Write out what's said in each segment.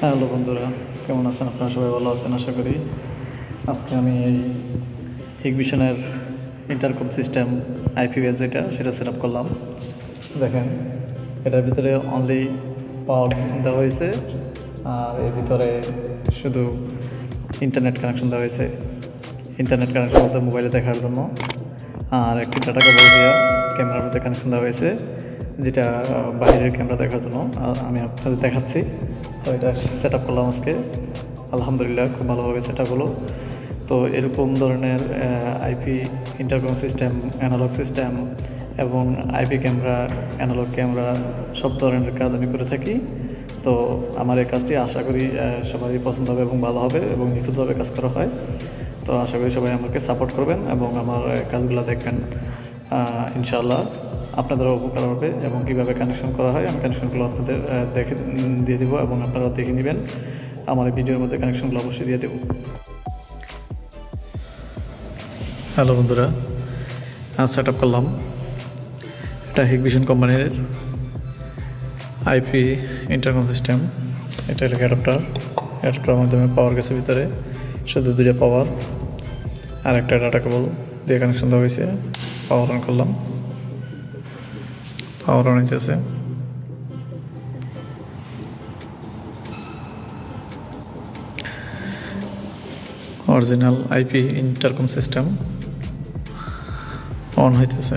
Hello বন্ধুরা, কেমন আছেন? আপনারা সবাই ভালো আছেন, আশা করি। আজকে আমি এই হিগভিশনের ইন্টারকম সিস্টেম আইপিএস যেটা, সেটা সেট করলাম। দেখেন, এটার ভিতরে অনলি পাওয়ার দেওয়া হয়েছে, আর এর ভিতরে শুধু ইন্টারনেট কানেকশন দেওয়া হয়েছে। ইন্টারনেট কানেকশন বলতে মোবাইলে দেখার জন্য। আর একটি ডাটা কেবল দিয়ে ক্যামেরার মধ্যে কানেকশন দেওয়া হয়েছে, যেটা বাইরের ক্যামেরা দেখার জন্য। আমি আপনাদের দেখাচ্ছি। তো এটা সেট আপ করলাম আজকে। আলহামদুলিল্লাহ খুব ভালোভাবে সেট আপ হলো। তো এরকম ধরনের IP intercom system analogue system এবং আইপি ক্যামেরা অ্যানালগ ক্যামেরা সব ধরনের কাজ আমি করে থাকি। তো আমার এই কাজটি আশা করি সবারই পছন্দ হবে এবং ভালো হবে এবং নিখুঁতভাবে কাজ করা হয়। তো আশা করি সবাই আমাকে সাপোর্ট করবেন এবং আমার কাজগুলো দেখবেন আহ, আপনাদেরও উপকার হবে এবং কীভাবে কানেকশন করা হয়, আমি কানেকশনগুলো আপনাদের দেখে দিয়ে দেবো এবং আপনারা দেখে নেবেন। আমার ভিডিওর মধ্যে কানেকশনগুলো অবশ্যই দিয়ে দেবো। হ্যালো বন্ধুরা সেট আপ করলাম এটা হিগভিশন কোম্পানির আইপি ইন্টারকম সিস্টেম এটা হলো অ্যাডাপ্টার অ্যাডাপ্টারের মাধ্যমে পাওয়ার গেছে ভিতরে, শুধু দুইটা পাওয়ার আর একটা ডাটা কেবল দিয়ে কানেকশন দেওয়া হয়েছে। পাওয়ার অন করলাম। পাওয়ার অন হইতেছে original IP intercom system on হইতেছে।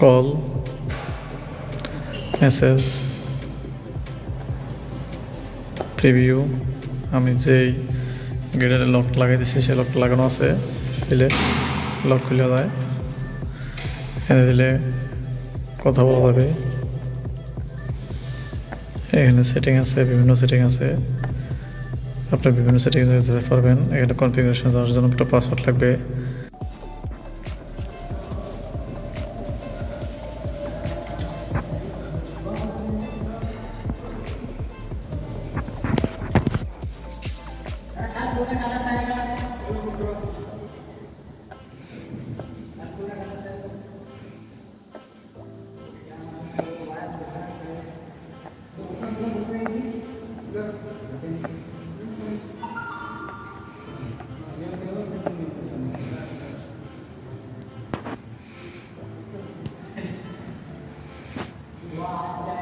কল মেসেজ প্রিভিউ আমি যেই গেটের লক লাগাই দিছি, সেই লক লাগানো আছে। দিলে লক খুলে যায় এনে দিলে কথা বলা যাবে। এখানে সেটিং আছে, বিভিন্ন সেটিং আছে। আপনি বিভিন্ন সেটিং যেতে পারবেন। এখানে কনফিগারেশন যাওয়ার জন্য একটা পাসওয়ার্ড লাগবে। Wow.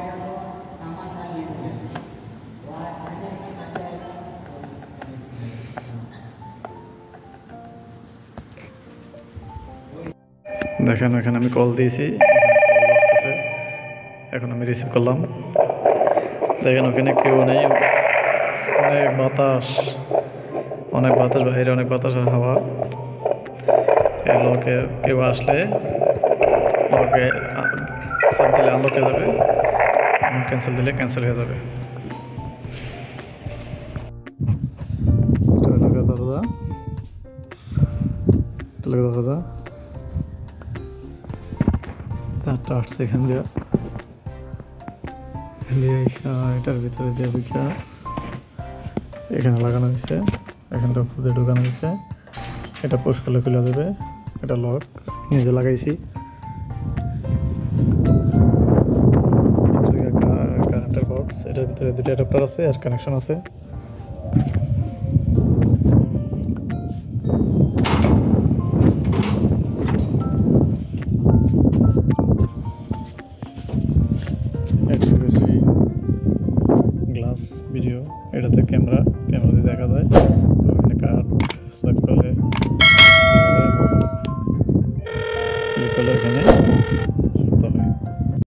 দেখেন এখানে আমি কল দিয়েছি। এখন আমি রিসিভ করলাম। দেখেন, ওখানে কেউ নেই। অনেক বাতাস। অনেক বাতাস, বাইরে অনেক বাতাস হাওয়া। লকে কেউ আসলে লকে চাপ দিলে আনলক হয়ে যাবে। ক্যান্সেল দিলে ক্যান্সেল হয়ে যাবে। তারটা আসছে এখান দিয়ে এটার ভিতরে দিয়ে ঢুকিয়া এখানে লাগানো হয়েছে। এখানটা খুদে ঢুকানো হয়েছে। এটা পুশ করলে খুলে দেবে। এটা লক নিজে লাগাইছি। কারেন্টের বক্স এটার ভিতরে দুটো অ্যাডাপ্টার আছে আর কানেকশন আছে। ভিডিও এটাতে ক্যামেরা ক্যামেরা দিয়ে দেখা যায়।